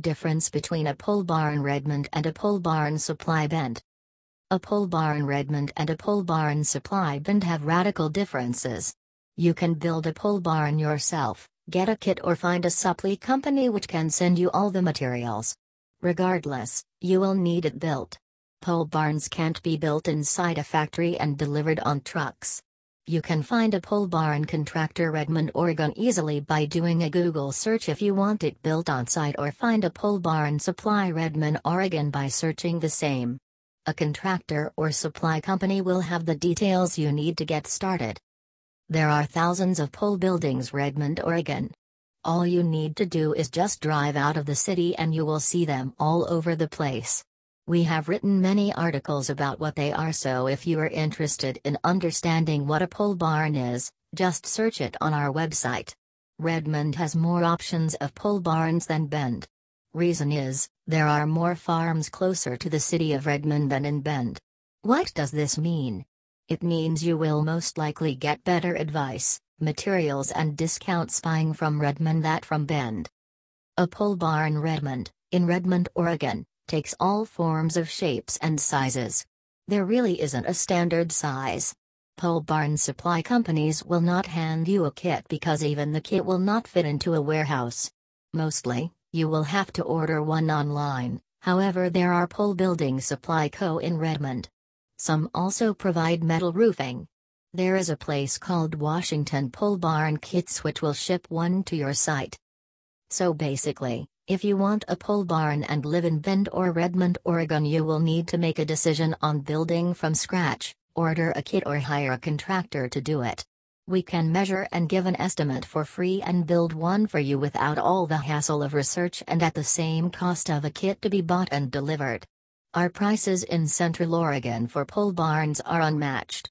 Difference between a pole barn Redmond and a pole barn supply bend. A pole barn Redmond and a pole barn supply bend have radical differences. You can build a pole barn yourself, get a kit or find a supply company which can send you all the materials. Regardless, you will need it built. Pole barns can't be built inside a factory and delivered on trucks. You can find a pole barn contractor Redmond, Oregon easily by doing a Google search if you want it built on site or find a pole barn supply Redmond, Oregon by searching the same. A contractor or supply company will have the details you need to get started. There are thousands of pole buildings Redmond, Oregon. All you need to do is just drive out of the city and you will see them all over the place. We have written many articles about what they are so if you are interested in understanding what a pole barn is, just search it on our website. Redmond has more options of pole barns than Bend. Reason is, there are more farms closer to the city of Redmond than in Bend. What does this mean? It means you will most likely get better advice, materials and discounts buying from Redmond that from Bend. A pole barn Redmond, in Redmond, Oregon, takes all forms of shapes and sizes. There really isn't a standard size. Pole barn supply companies will not hand you a kit because even the kit will not fit into a warehouse. Mostly, you will have to order one online, however, there are Pole Building Supply Co. in Redmond. Some also provide metal roofing. There is a place called Washington Pole Barn Kits which will ship one to your site. So basically, if you want a pole barn and live in Bend or Redmond, Oregon, you will need to make a decision on building from scratch, order a kit or hire a contractor to do it. We can measure and give an estimate for free and build one for you without all the hassle of research and at the same cost of a kit to be bought and delivered. Our prices in Central Oregon for pole barns are unmatched.